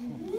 Mm-hmm.